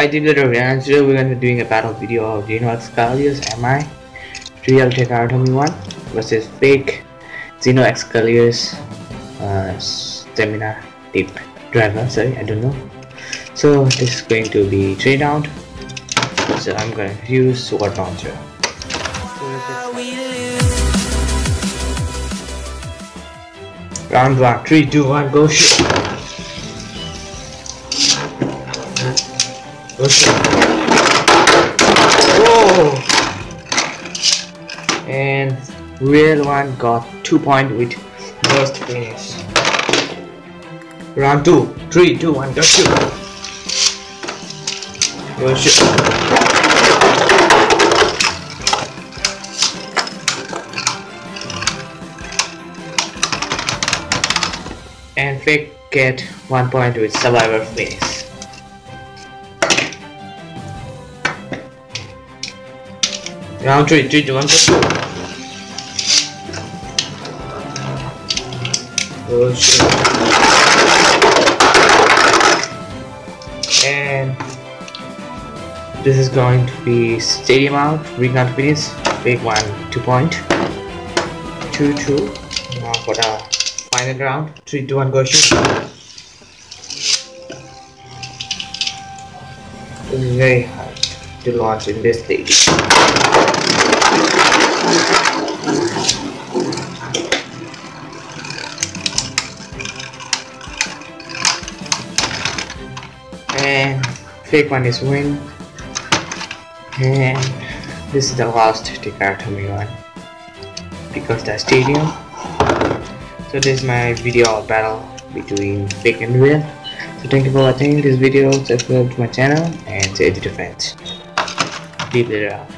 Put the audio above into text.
Hi deep little and today we're going to be doing a battle video of Xeno Xcalius MI Real Tech Army 1 versus fake Xeno Xcalius uh, Stamina Deep Driver, sorry, I don't know. So this is going to be trade round. So I'm going to use Sword Launcher. Round 1, 3, 2, 1, go shoot! Whoa! And real one got two point with first finish. Round two, three, two, one, go shoot! Go shoot! And fake get one point with survivor finish. Round. Oh this is going to be stadium out, recount finish, big one, two point. Two, two. Now for the final round, three, two, one, go shoot. This is very hard to launch in this stage. and fake one is win and this is the last dichotomy one because the stadium. So this is my video battle between fake and real. So thank you for watching this video. Subscribe to my channel and say to the friends deep it out